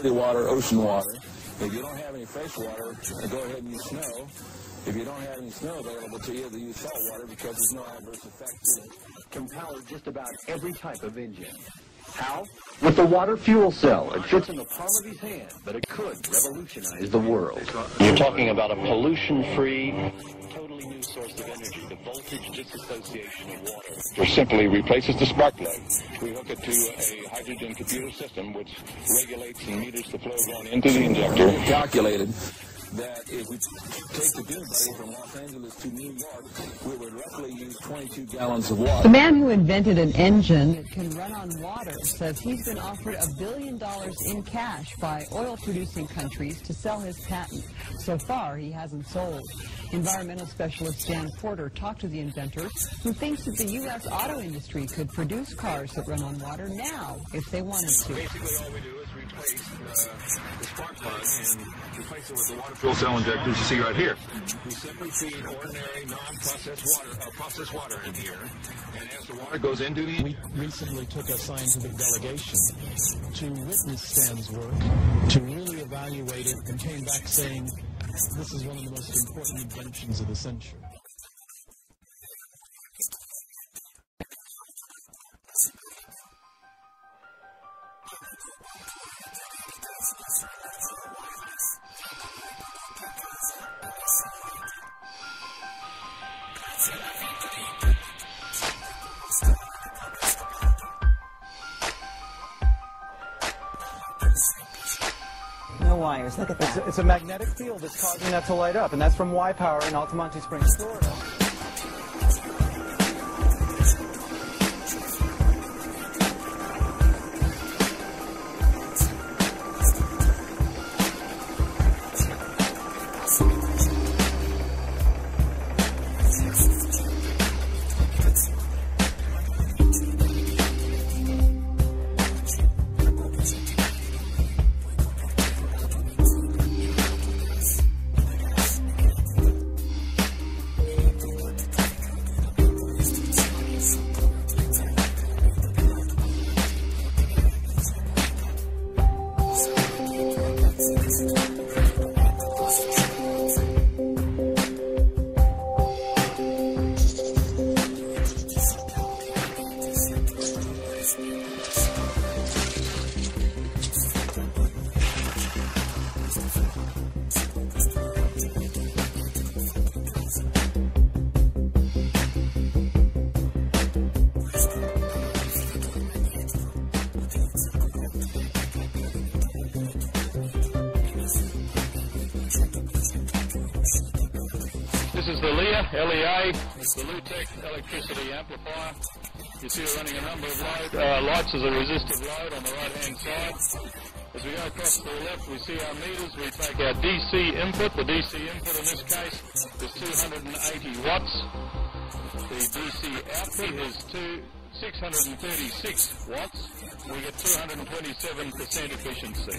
city water, ocean water. If you don't have any fresh water, go ahead and use snow. If you don't have any snow available to you, then use salt water because there's no adverse effect to it. Can power just about every type of engine. How? With the water fuel cell. It fits in the palm of his hand, but it could revolutionize the world. You're talking about a pollution-free, totally new source of energy, the voltage disassociation of water. It simply replaces the spark plug. We hook it to a hydrogen computer system which regulates and meters the flow going into the injector. Calculated that if we take the buddy from Los Angeles to New York, we would roughly use 22 gallons of water. The man who invented an engine that can run on water says he's been offered a billion dollars in cash by oil-producing countries to sell his patent. So far, he hasn't sold. Environmental specialist Dan Porter talked to the inventor, who thinks that the U.S. auto industry could produce cars that run on water now if they wanted to. Basically, all we do is replace uh, the spark plug and replace it with the water fuel cell injectors you see right here. We simply feed ordinary non-processed water, uh, processed water in here, and as the water goes into the We recently took a scientific delegation to witness Stan's work, to really evaluate it, and came back saying this is one of the most important inventions of the century. No wires. Look at It's that. a, it's a magnetic field that's causing that to light up, and that's from Y Power in Altamonte Springs, Florida. Is the LEA, LEA. It's the Lutech electricity amplifier. You see we're running a number of load, uh, lights as a resistive load on the right hand side. As we go across to the left, we see our meters. We take our DC input. The DC input in this case is 280 watts. The DC output is two, 636 watts. We get 227% efficiency.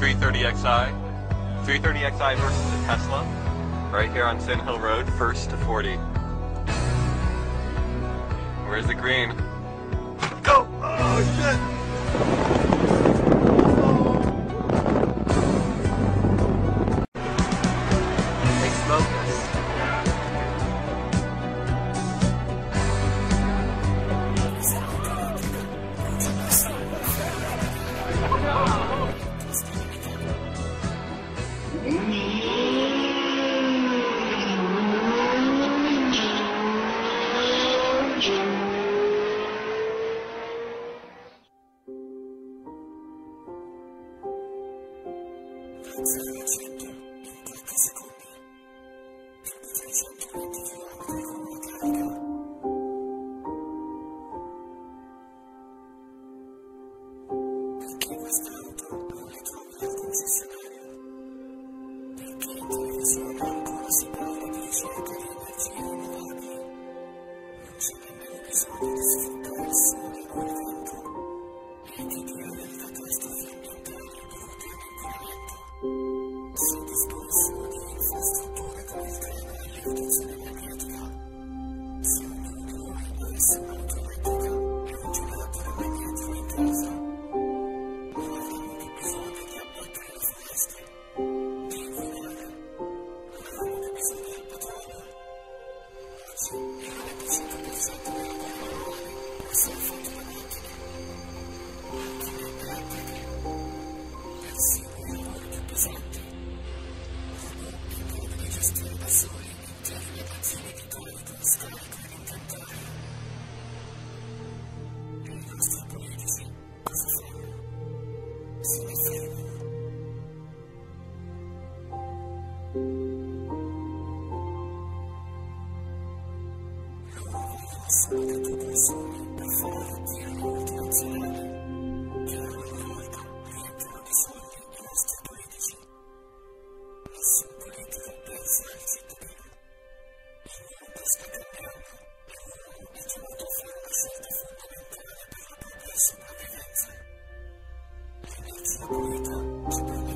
330xi. 330xi versus a Tesla. Right here on Sand Hill Road, first to 40. Where's the green? Go! Oh shit! Thank you.